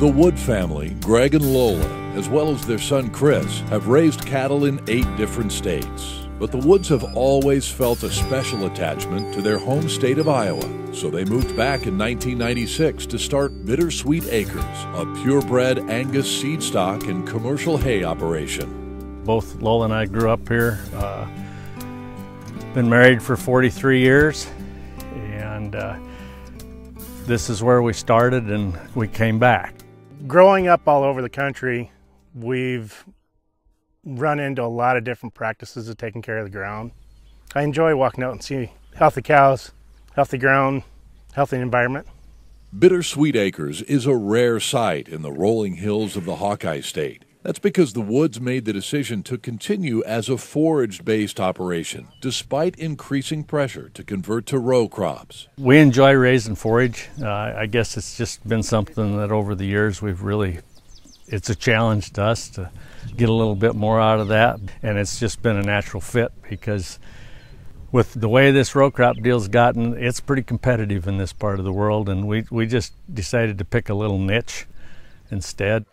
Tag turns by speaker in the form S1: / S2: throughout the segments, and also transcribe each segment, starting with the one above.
S1: The Wood family, Greg and Lola, as well as their son Chris, have raised cattle in eight different states. But the Woods have always felt a special attachment to their home state of Iowa, so they moved back in 1996 to start Bittersweet Acres, a purebred Angus seed stock and commercial hay operation.
S2: Both Lola and I grew up here. Uh, been married for 43 years, and uh, this is where we started and we came back.
S3: Growing up all over the country, we've run into a lot of different practices of taking care of the ground. I enjoy walking out and see healthy cows, healthy ground, healthy environment.
S1: Bittersweet Acres is a rare sight in the rolling hills of the Hawkeye State. That's because the Woods made the decision to continue as a forage based operation, despite increasing pressure to convert to row crops.
S2: We enjoy raising forage. Uh, I guess it's just been something that over the years we've really, it's a challenge to us to get a little bit more out of that. And it's just been a natural fit because with the way this row crop deal's gotten, it's pretty competitive in this part of the world. And we, we just decided to pick a little niche instead.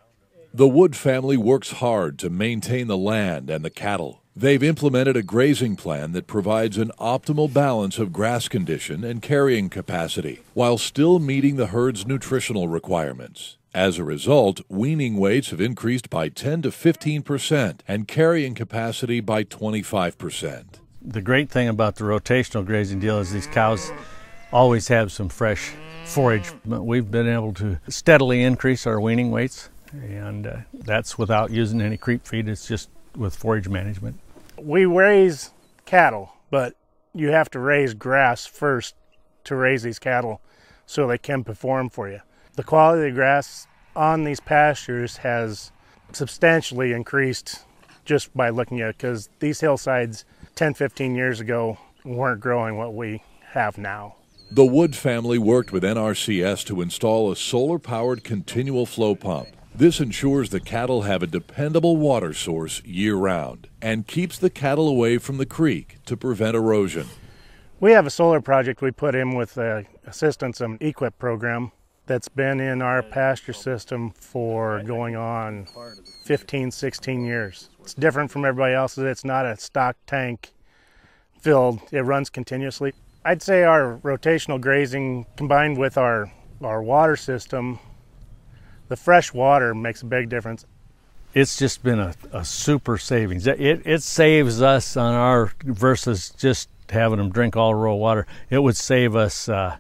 S1: The Wood family works hard to maintain the land and the cattle. They've implemented a grazing plan that provides an optimal balance of grass condition and carrying capacity while still meeting the herd's nutritional requirements. As a result, weaning weights have increased by 10 to 15 percent and carrying capacity by 25 percent.
S2: The great thing about the rotational grazing deal is these cows always have some fresh forage. We've been able to steadily increase our weaning weights, and uh, that's without using any creep feed. It's just with forage management.
S3: We raise cattle, but you have to raise grass first to raise these cattle so they can perform for you. The quality of the grass on these pastures has substantially increased just by looking at it because these hillsides 10, 15 years ago weren't growing what we have now.
S1: The Wood family worked with NRCS to install a solar powered continual flow pump. This ensures the cattle have a dependable water source year round and keeps the cattle away from the creek to prevent erosion.
S3: We have a solar project we put in with the assistance of an EQIP program that's been in our pasture system for going on 15, 16 years. It's different from everybody else's. It's not a stock tank filled, it runs continuously. I'd say our rotational grazing combined with our, our water system the fresh water makes a big difference.
S2: It's just been a, a super savings. It, it saves us on our versus just having them drink all raw water. It would save us uh,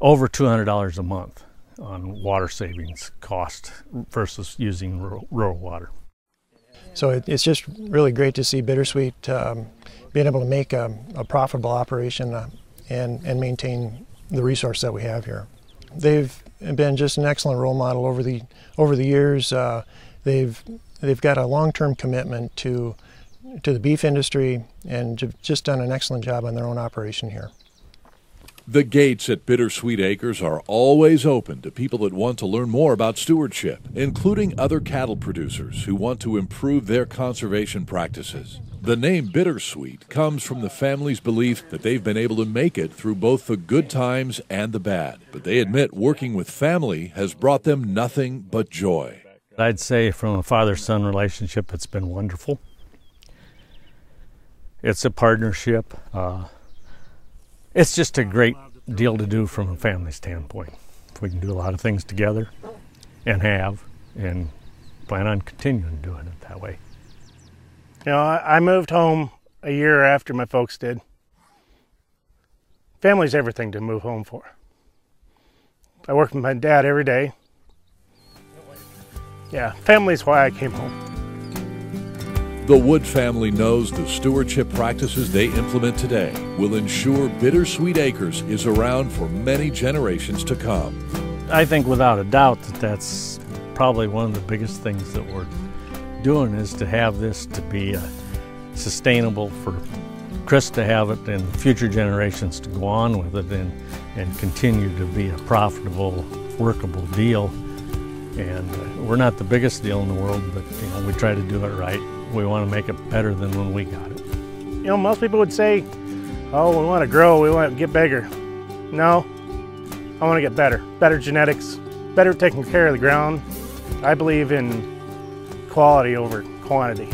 S2: over $200 a month on water savings cost versus using rural, water.
S4: So it, it's just really great to see Bittersweet um, being able to make a, a profitable operation uh, and, and maintain the resource that we have here. They've been just an excellent role model over the over the years. Uh, they've they've got a long-term commitment to to the beef industry and just done an excellent job on their own operation here.
S1: The gates at Bittersweet Acres are always open to people that want to learn more about stewardship, including other cattle producers who want to improve their conservation practices. The name Bittersweet comes from the family's belief that they've been able to make it through both the good times and the bad. But they admit working with family has brought them nothing but joy.
S2: I'd say from a father son relationship, it's been wonderful. It's a partnership. Uh, it's just a great deal to do from a family standpoint. We can do a lot of things together and have, and plan on continuing doing it that way.
S3: You know, I moved home a year after my folks did. Family's everything to move home for. I work with my dad every day. Yeah, family's why I came home.
S1: The Wood family knows the stewardship practices they implement today will ensure Bittersweet Acres is around for many generations to come.
S2: I think without a doubt that that's probably one of the biggest things that we're doing is to have this to be uh, sustainable for Chris to have it and future generations to go on with it and, and continue to be a profitable, workable deal. And uh, we're not the biggest deal in the world, but you know, we try to do it right. We want to make it better than when we got it.
S3: You know, most people would say, oh, we want to grow, we want to get bigger. No, I want to get better. Better genetics, better taking care of the ground. I believe in quality over quantity.